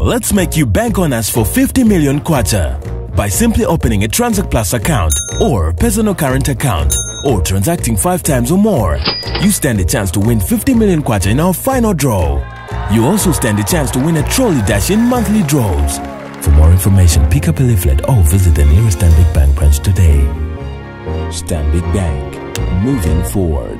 Let's make you bank on us for 50 million kwacha by simply opening a Transact Plus account or personal current account or transacting five times or more. You stand a chance to win 50 million kwacha in our final draw. You also stand a chance to win a trolley dash in monthly draws. For more information, pick up a leaflet or visit the nearest Stanbic Bank branch today. Stanbic Bank, moving forward.